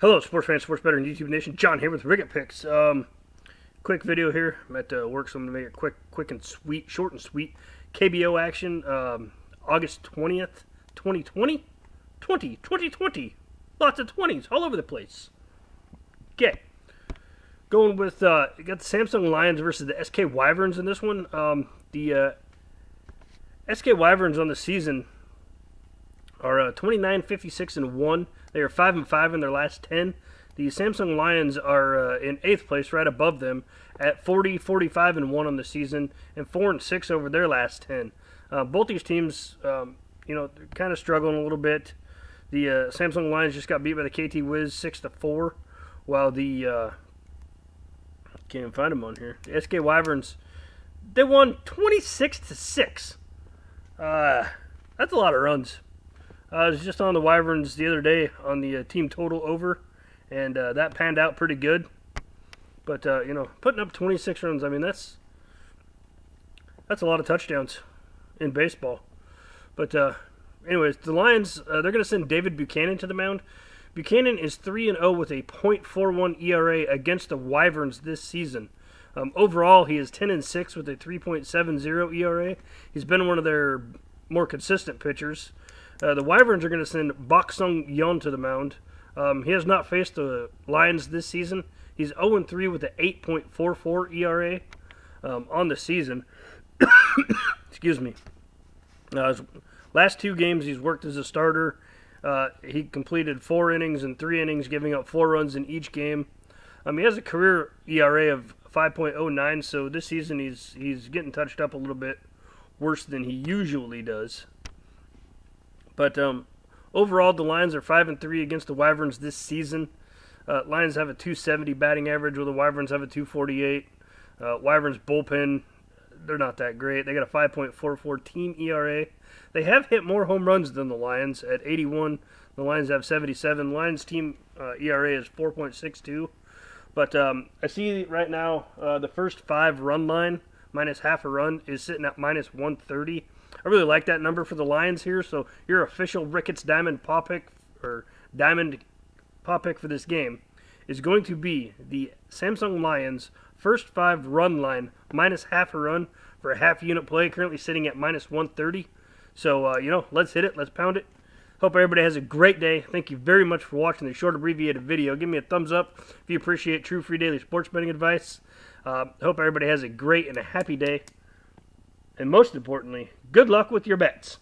Hello, sports fans, sports better, and YouTube Nation. John here with Rickett Picks. Um, quick video here. I'm at uh, work, so I'm gonna make it quick, quick and sweet, short and sweet. KBO action, um, August 20th, 2020, 20, 2020. Lots of 20s all over the place. Okay, going with uh, got the Samsung Lions versus the SK Wyverns in this one. Um, the uh, SK Wyverns on the season are uh, 29, 56, and 1. They are 5 and 5 in their last 10. The Samsung Lions are uh, in 8th place, right above them, at 40, 45, and 1 on the season, and 4 and 6 over their last 10. Uh, both these teams, um, you know, kind of struggling a little bit. The uh, Samsung Lions just got beat by the KT Wiz 6 to 4, while the. Uh, can't even find them on here. The SK Wyverns, they won 26 to 6. Uh, that's a lot of runs. I was just on the Wyverns the other day on the uh, team total over, and uh, that panned out pretty good. But uh, you know, putting up 26 runs, I mean that's that's a lot of touchdowns in baseball. But uh, anyways, the Lions uh, they're going to send David Buchanan to the mound. Buchanan is 3 and 0 with a .41 ERA against the Wyverns this season. Um, overall, he is 10 and 6 with a 3.70 ERA. He's been one of their more consistent pitchers. Uh, the Wyverns are going to send Bok Sung Yeon to the mound. Um, he has not faced the Lions this season. He's 0 3 with an 8.44 ERA um, on the season. Excuse me. Uh, his last two games, he's worked as a starter. Uh, he completed four innings and three innings, giving up four runs in each game. Um, he has a career ERA of 5.09, so this season he's he's getting touched up a little bit worse than he usually does. But um, overall, the Lions are five and three against the Wyverns this season. Uh, Lions have a 270 batting average, while the Wyverns have a 248. Uh, Wyverns bullpen, they're not that great. They got a 5.44 team ERA. They have hit more home runs than the Lions at 81. The Lions have 77. Lions team uh, ERA is 4.62. But um, I see right now uh, the first five run line minus half a run is sitting at minus 130. I really like that number for the Lions here. So your official Rickett's Diamond paw pick or Diamond paw pick for this game is going to be the Samsung Lions first five run line minus half a run for a half unit play, currently sitting at minus 130. So, uh, you know, let's hit it. Let's pound it. Hope everybody has a great day. Thank you very much for watching the short abbreviated video. Give me a thumbs up if you appreciate true free daily sports betting advice. Uh, hope everybody has a great and a happy day. And most importantly, good luck with your bets.